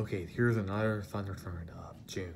Okay, here's another thunderstorm of June.